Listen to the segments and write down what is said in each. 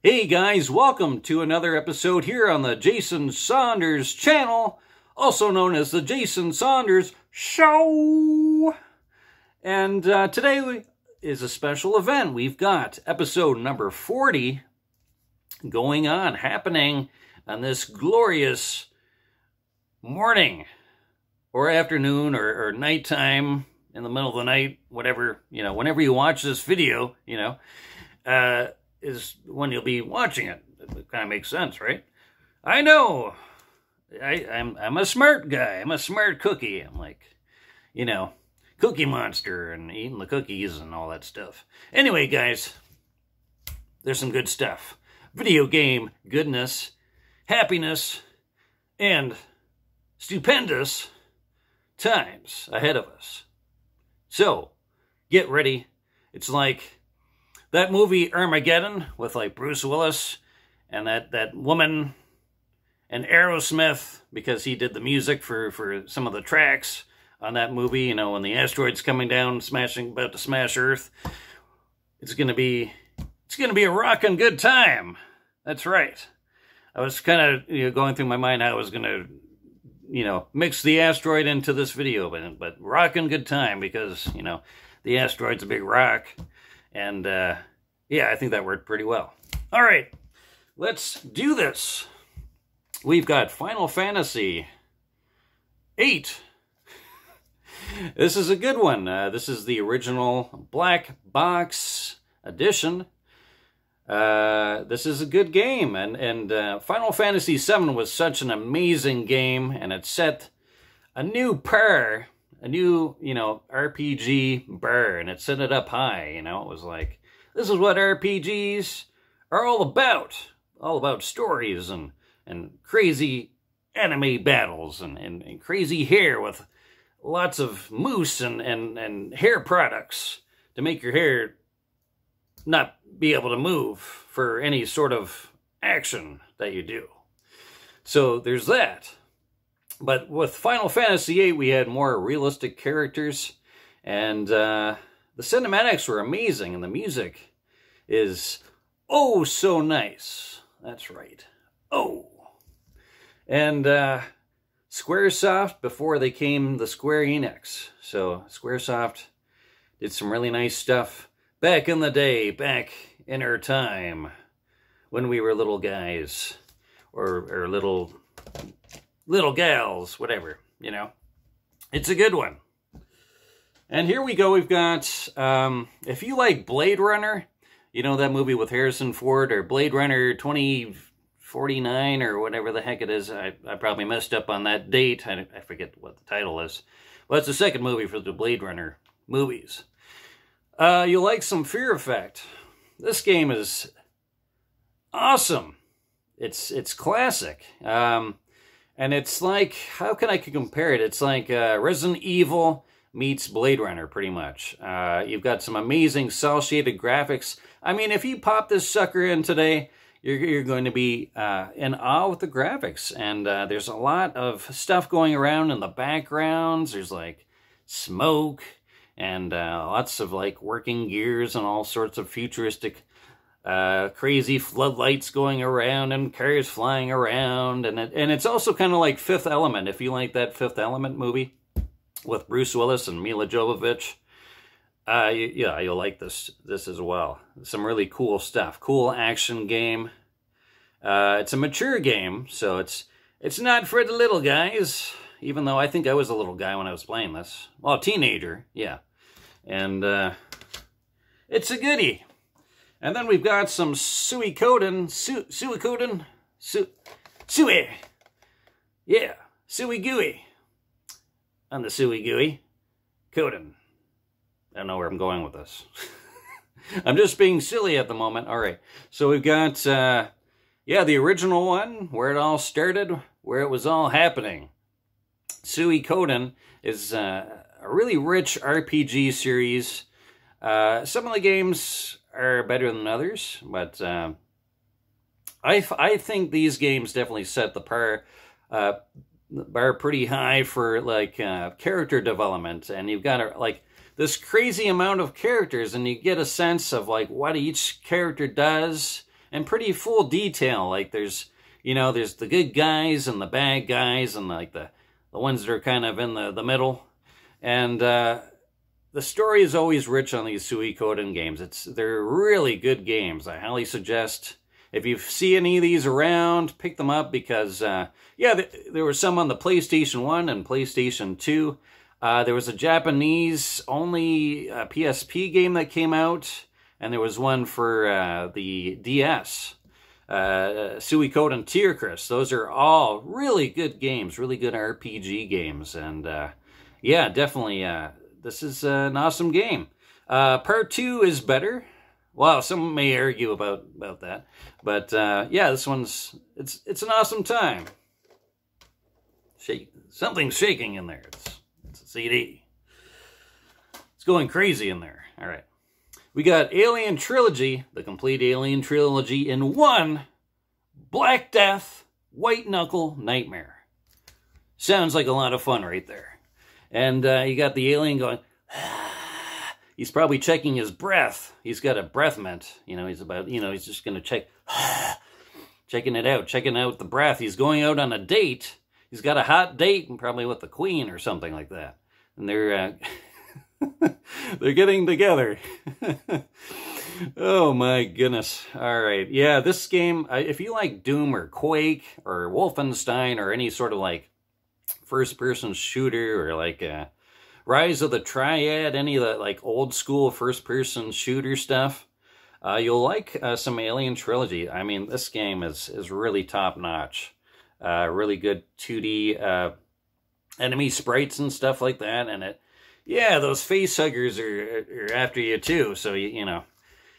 Hey guys, welcome to another episode here on the Jason Saunders channel, also known as the Jason Saunders Show. And uh, today is a special event. We've got episode number 40 going on, happening on this glorious morning or afternoon or, or nighttime in the middle of the night, whatever, you know, whenever you watch this video, you know. Uh, is when you'll be watching it. It kind of makes sense, right? I know. I, I'm I'm a smart guy. I'm a smart cookie. I'm like, you know, Cookie Monster and eating the cookies and all that stuff. Anyway, guys, there's some good stuff. Video game goodness, happiness, and stupendous times ahead of us. So, get ready. It's like that movie Armageddon with like Bruce Willis and that that woman and Aerosmith because he did the music for for some of the tracks on that movie. You know, when the asteroid's coming down, smashing about to smash Earth. It's gonna be it's gonna be a rocking good time. That's right. I was kind of you know, going through my mind how I was gonna you know mix the asteroid into this video, but but rocking good time because you know the asteroid's a big rock and uh, yeah, I think that worked pretty well. All right, let's do this. We've got Final Fantasy 8. this is a good one. Uh, this is the original black box edition. Uh, this is a good game, and and uh, Final Fantasy VII was such an amazing game, and it set a new par a new, you know, RPG burn. it set it up high, you know. It was like, this is what RPGs are all about. All about stories and, and crazy enemy battles and, and, and crazy hair with lots of mousse and, and, and hair products to make your hair not be able to move for any sort of action that you do. So there's that. But with Final Fantasy VIII, we had more realistic characters, and uh, the cinematics were amazing, and the music is oh so nice. That's right. Oh. And uh, Squaresoft, before they came the Square Enix. So Squaresoft did some really nice stuff back in the day, back in our time, when we were little guys, or, or little little gals, whatever, you know. It's a good one. And here we go. We've got, um, if you like Blade Runner, you know that movie with Harrison Ford, or Blade Runner 2049, or whatever the heck it is. I, I probably messed up on that date. I, I forget what the title is. Well, it's the second movie for the Blade Runner movies. Uh, you'll like some Fear Effect. This game is awesome. It's it's classic. Um, and it's like, how can I compare it? It's like uh, Resident Evil meets Blade Runner, pretty much. Uh, you've got some amazing cel-shaded graphics. I mean, if you pop this sucker in today, you're, you're going to be uh, in awe with the graphics. And uh, there's a lot of stuff going around in the backgrounds. There's like smoke and uh, lots of like working gears and all sorts of futuristic uh, crazy floodlights going around and cars flying around. And, it, and it's also kind of like Fifth Element, if you like that Fifth Element movie with Bruce Willis and Milla Jovovich. Uh, yeah, you'll like this this as well. Some really cool stuff. Cool action game. Uh, it's a mature game, so it's it's not for the little guys. Even though I think I was a little guy when I was playing this. Well, teenager, yeah. And uh, it's a goodie. And then we've got some Suikoden, su Suikoden, su Sui. Yeah, Sui Gooey. On the Sui Gooey. Koden. I don't know where I'm going with this. I'm just being silly at the moment. All right. So we've got, uh, yeah, the original one, where it all started, where it was all happening. Sui Suikoden is uh, a really rich RPG series. Uh, some of the games are better than others, but uh, I, I think these games definitely set the par uh, bar pretty high for like uh, character development, and you've got a, like this crazy amount of characters, and you get a sense of like what each character does and pretty full detail. Like there's, you know, there's the good guys and the bad guys and like the, the ones that are kind of in the, the middle. And uh, the story is always rich on these Suikoden games. It's They're really good games. I highly suggest if you see any of these around, pick them up because, uh, yeah, th there were some on the PlayStation 1 and PlayStation 2. Uh, there was a Japanese only uh, PSP game that came out, and there was one for uh, the DS. Uh, Suikoden Tierkreis. Those are all really good games, really good RPG games. And uh, yeah, definitely, uh, this is an awesome game. Uh, part two is better. Well, some may argue about about that, but uh, yeah, this one's it's it's an awesome time. Shake something's shaking in there. It's it's a CD. It's going crazy in there. All right, we got Alien Trilogy, the complete Alien Trilogy in one. Black Death, White Knuckle, Nightmare. Sounds like a lot of fun right there. And uh, you got the alien going. he's probably checking his breath. He's got a breath mint. You know, he's about, you know, he's just going to check, checking it out, checking out the breath. He's going out on a date. He's got a hot date and probably with the queen or something like that. And they're, uh, they're getting together. oh my goodness. All right. Yeah, this game, if you like Doom or Quake or Wolfenstein or any sort of like first person shooter or like, uh, Rise of the Triad, any of that like old school first person shooter stuff, uh, you'll like uh, some Alien Trilogy. I mean, this game is is really top notch. Uh, really good 2D uh, enemy sprites and stuff like that, and it, yeah, those face huggers are, are after you too. So you you know,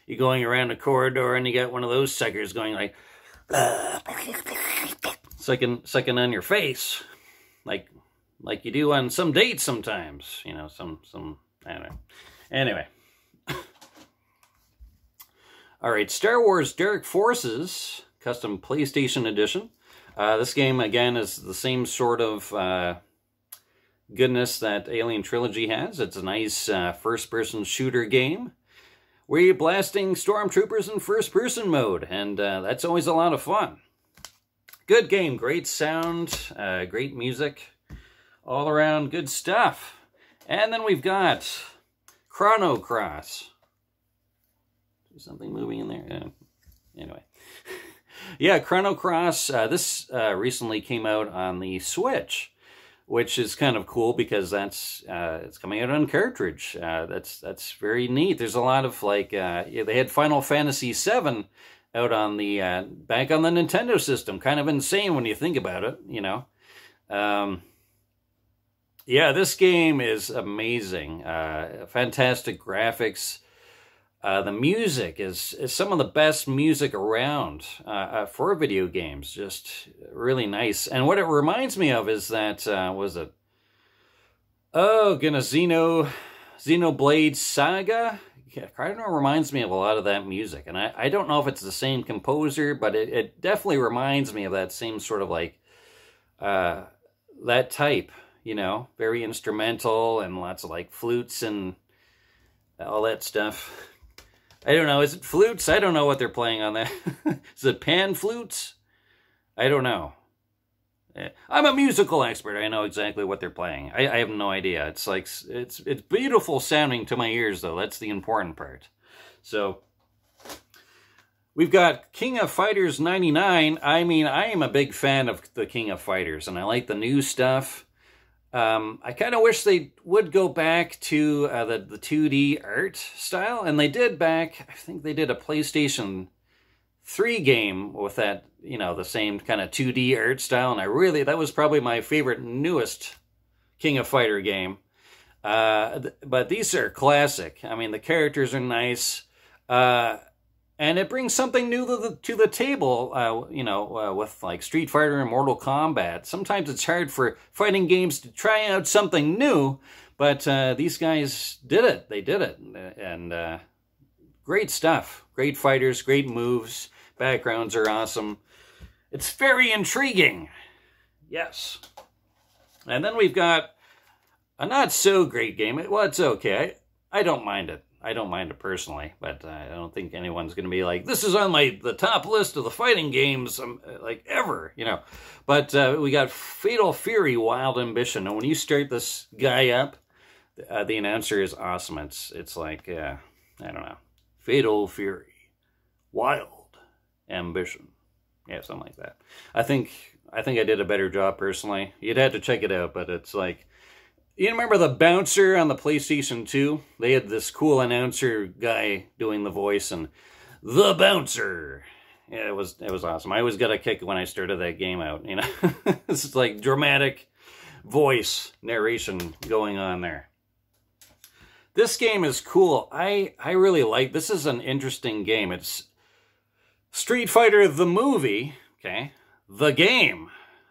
you're going around a corridor and you got one of those suckers going like, sucking sucking on your face, like like you do on some dates sometimes. You know, some, some, I don't know. Anyway. All right, Star Wars Dark Forces, custom PlayStation edition. Uh, this game, again, is the same sort of uh, goodness that Alien Trilogy has. It's a nice uh, first-person shooter game you're blasting stormtroopers in first-person mode, and uh, that's always a lot of fun. Good game, great sound, uh, great music all around good stuff. And then we've got Chrono Cross. Is something moving in there? Uh, anyway. yeah, Chrono Cross. Uh, this uh, recently came out on the Switch, which is kind of cool because that's uh, it's coming out on cartridge. Uh, that's that's very neat. There's a lot of like uh, yeah, they had Final Fantasy VII out on the uh, back on the Nintendo system. Kind of insane when you think about it, you know. Um, yeah, this game is amazing. Uh, fantastic graphics. Uh, the music is, is some of the best music around uh, uh for video games. Just really nice. And what it reminds me of is that, uh, was it? Oh, goodness, Xeno, Xenoblade Saga? Yeah, of reminds me of a lot of that music. And I, I don't know if it's the same composer, but it, it definitely reminds me of that same sort of like, uh, that type you know, very instrumental and lots of like flutes and all that stuff. I don't know. Is it flutes? I don't know what they're playing on that. is it pan flutes? I don't know. I'm a musical expert. I know exactly what they're playing. I, I have no idea. It's like it's it's beautiful sounding to my ears, though. That's the important part. So we've got King of Fighters 99. I mean, I am a big fan of the King of Fighters, and I like the new stuff. Um, I kind of wish they would go back to uh, the, the 2D art style, and they did back, I think they did a PlayStation 3 game with that, you know, the same kind of 2D art style, and I really, that was probably my favorite newest King of Fighter game. Uh, but these are classic. I mean, the characters are nice. Uh, and it brings something new to the, to the table, uh, you know, uh, with like Street Fighter and Mortal Kombat. Sometimes it's hard for fighting games to try out something new, but uh, these guys did it. They did it. And uh, great stuff. Great fighters, great moves. Backgrounds are awesome. It's very intriguing. Yes. And then we've got a not so great game. Well, it's okay. I, I don't mind it. I don't mind it personally, but I don't think anyone's going to be like, this is on my the top list of the fighting games um, like ever, you know. But uh, we got Fatal Fury, Wild Ambition, and when you start this guy up, uh, the announcer is awesome. It's it's like uh, I don't know, Fatal Fury, Wild Ambition, yeah, something like that. I think I think I did a better job personally. You'd have to check it out, but it's like you remember the bouncer on the PlayStation 2? They had this cool announcer guy doing the voice and the bouncer. Yeah, it was it was awesome. I always got a kick when I started that game out, you know. is like dramatic voice narration going on there. This game is cool. I I really like this is an interesting game. It's Street Fighter the movie, okay? The game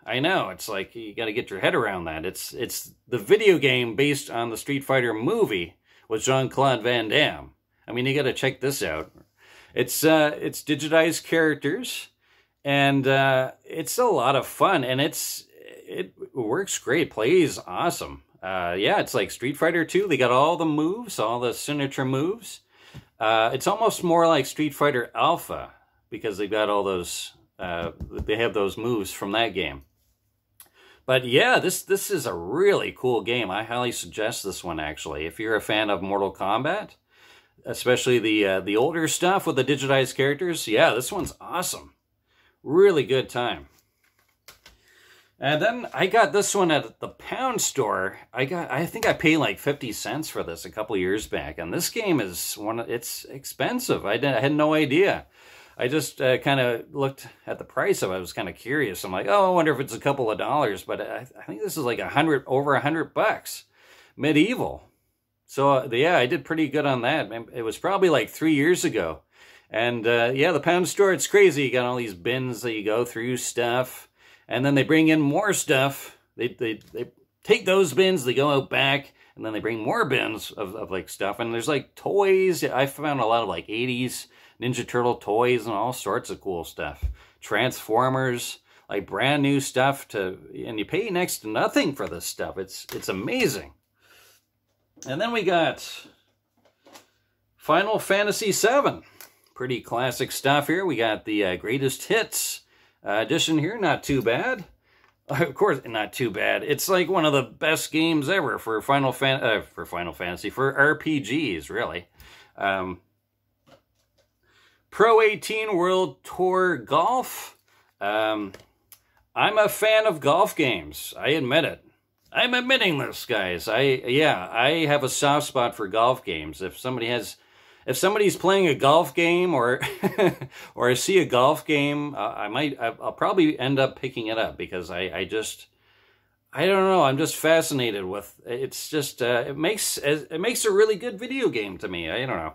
I know. It's like you got to get your head around that. It's it's the video game based on the Street Fighter movie with Jean Claude Van Damme. I mean, you got to check this out. It's uh, it's digitized characters, and uh, it's a lot of fun, and it's it works great. Plays awesome. Uh, yeah, it's like Street Fighter 2. They got all the moves, all the signature moves. Uh, it's almost more like Street Fighter Alpha because they've got all those. Uh, they have those moves from that game. But yeah, this this is a really cool game. I highly suggest this one actually. If you're a fan of Mortal Kombat, especially the uh, the older stuff with the digitized characters, yeah, this one's awesome. Really good time. And then I got this one at the pound store. I got I think I paid like 50 cents for this a couple years back. And this game is one it's expensive. I, didn't, I had no idea. I just uh, kind of looked at the price of it. I was kind of curious. I'm like, oh, I wonder if it's a couple of dollars. But I, I think this is like a hundred, over a hundred bucks. Medieval. So uh, yeah, I did pretty good on that. It was probably like three years ago. And uh, yeah, the pound store, it's crazy. You got all these bins that you go through stuff. And then they bring in more stuff. They, they, they take those bins, they go out back, and then they bring more bins of, of like stuff. And there's like toys. I found a lot of like 80s Ninja Turtle toys and all sorts of cool stuff. Transformers, like brand new stuff to, and you pay next to nothing for this stuff. It's, it's amazing. And then we got Final Fantasy VII. Pretty classic stuff here. We got the uh, greatest hits uh, edition here. Not too bad. Of course, not too bad. It's like one of the best games ever for Final Fan uh, for Final Fantasy for RPGs, really. Um, Pro 18 World Tour Golf. Um, I'm a fan of golf games. I admit it. I'm admitting this, guys. I yeah, I have a soft spot for golf games. If somebody has, if somebody's playing a golf game or or I see a golf game, uh, I might. I'll probably end up picking it up because I I just. I don't know. I'm just fascinated with it's just uh, it makes it makes a really good video game to me. I don't know.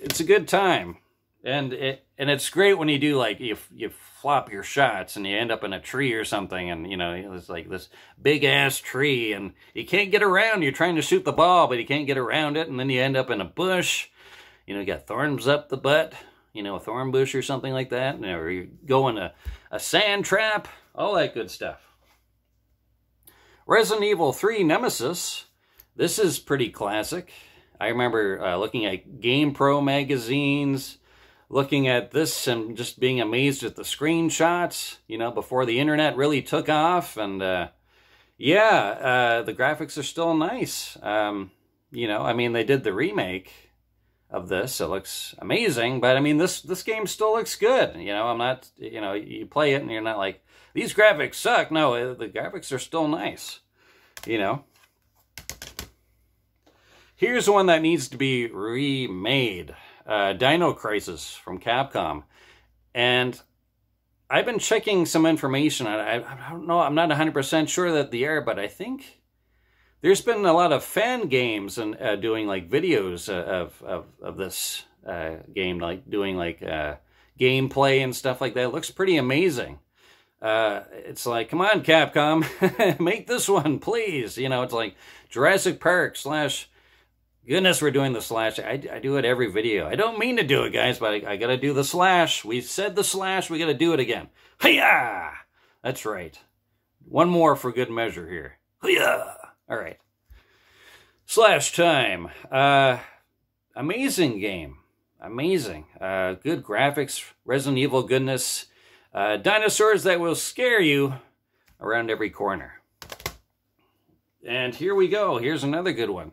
It's a good time and it and it's great when you do like you you flop your shots and you end up in a tree or something and you know it's like this big ass tree and you can't get around. You're trying to shoot the ball but you can't get around it. And then you end up in a bush. You know you got thorns up the butt you know a thorn bush or something like that. Or you go in a, a sand trap all that good stuff. Resident evil 3 nemesis. This is pretty classic. I remember uh, looking at GamePro magazines looking at this and just being amazed at the screenshots, you know, before the internet really took off. And uh, yeah, uh, the graphics are still nice. Um, you know, I mean, they did the remake of this. It looks amazing, but I mean, this this game still looks good. You know, I'm not, you know, you play it and you're not like, these graphics suck. No, uh, the graphics are still nice. You know. Here's one that needs to be remade uh, Dino Crisis from Capcom. And I've been checking some information. I, I don't know, I'm not 100% sure that the air, but I think there's been a lot of fan games and uh, doing like videos uh, of, of, of this uh, game, like doing like uh, gameplay and stuff like that. It looks pretty amazing. Uh, it's like, come on, Capcom, make this one, please. You know, it's like Jurassic Park slash Goodness, we're doing the slash. I, I do it every video. I don't mean to do it, guys, but I, I got to do the slash. We said the slash. We got to do it again. Hiya! That's right. One more for good measure here. Hiya! All right. Slash time. Uh, amazing game. Amazing. Uh, good graphics, Resident Evil goodness, uh, dinosaurs that will scare you around every corner. And here we go. Here's another good one.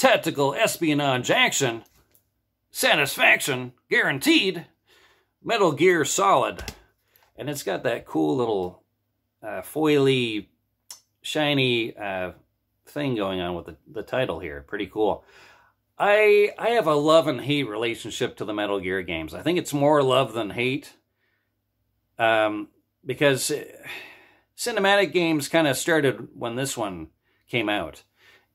Tactical espionage action. Satisfaction guaranteed. Metal Gear Solid. And it's got that cool little uh, foily, shiny uh, thing going on with the, the title here. Pretty cool. I I have a love and hate relationship to the Metal Gear games. I think it's more love than hate. Um, because uh, cinematic games kind of started when this one came out.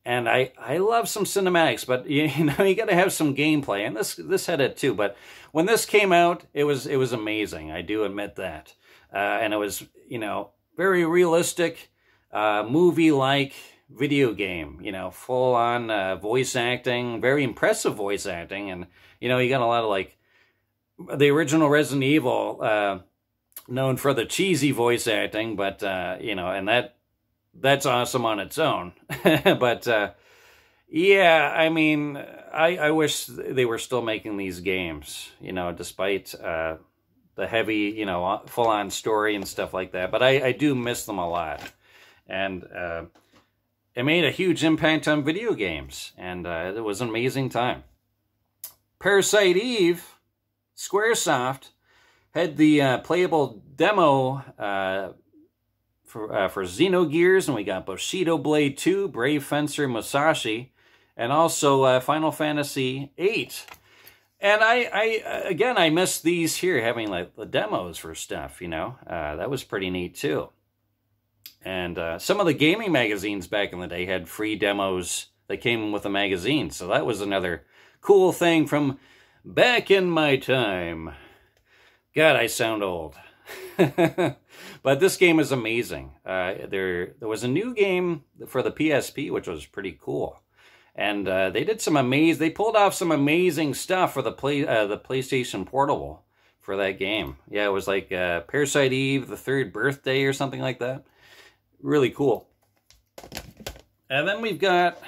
And I, I love some cinematics, but you, you know you got to have some gameplay, and this this had it too. But when this came out, it was it was amazing. I do admit that, uh, and it was you know very realistic, uh, movie like video game. You know, full on uh, voice acting, very impressive voice acting, and you know you got a lot of like the original Resident Evil, uh, known for the cheesy voice acting, but uh, you know, and that that's awesome on its own. but uh, yeah, I mean, I, I wish they were still making these games, you know, despite uh, the heavy, you know, uh, full on story and stuff like that. But I, I do miss them a lot. And uh, it made a huge impact on video games, and uh, it was an amazing time. Parasite Eve, Squaresoft, had the uh, playable demo uh, for, uh, for Xenogears, and we got Bushido Blade 2, Brave Fencer Musashi, and also uh, Final Fantasy 8. And I, I, again, I missed these here, having like the demos for stuff, you know. Uh, that was pretty neat too. And uh, some of the gaming magazines back in the day had free demos that came with the magazine. So that was another cool thing from back in my time. God, I sound old. but this game is amazing. Uh, there, there was a new game for the PSP, which was pretty cool, and uh, they did some amazing. They pulled off some amazing stuff for the play, uh, the PlayStation Portable for that game. Yeah, it was like uh, Parasite Eve, the third birthday, or something like that. Really cool. And then we've got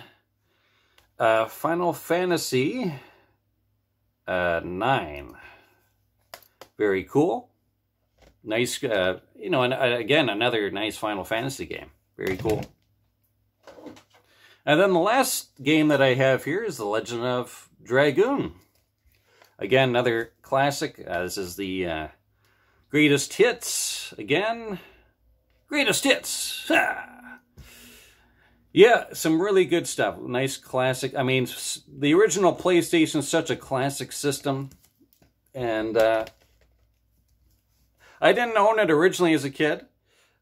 uh, Final Fantasy uh, nine. Very cool nice, uh, you know, and uh, again, another nice Final Fantasy game. Very cool. And then the last game that I have here is The Legend of Dragoon. Again, another classic. Uh, this is the uh, greatest hits. Again, greatest hits. Yeah, some really good stuff. Nice classic. I mean, the original PlayStation is such a classic system. And uh, I didn't own it originally as a kid,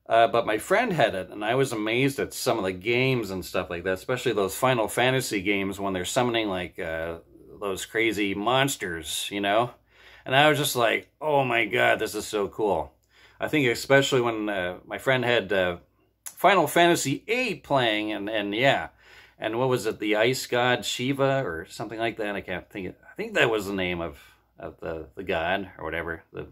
uh, but my friend had it, and I was amazed at some of the games and stuff like that, especially those Final Fantasy games when they're summoning like uh, those crazy monsters, you know? And I was just like, oh my god, this is so cool. I think especially when uh, my friend had uh, Final Fantasy VIII playing, and, and yeah, and what was it, the Ice God Shiva or something like that? I can't think. Of, I think that was the name of, of the, the god or whatever, the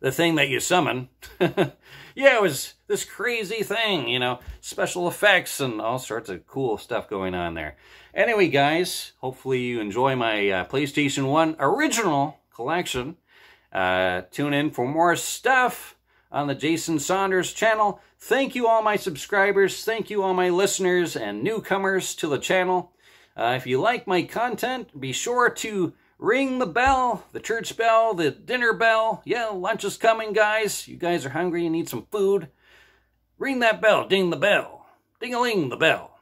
the thing that you summon. yeah, it was this crazy thing, you know, special effects and all sorts of cool stuff going on there. Anyway, guys, hopefully you enjoy my uh, PlayStation 1 original collection. Uh, tune in for more stuff on the Jason Saunders channel. Thank you all my subscribers. Thank you all my listeners and newcomers to the channel. Uh, if you like my content, be sure to Ring the bell, the church bell, the dinner bell. Yeah, lunch is coming, guys. You guys are hungry, you need some food. Ring that bell, ding the bell. Ding-a-ling the bell.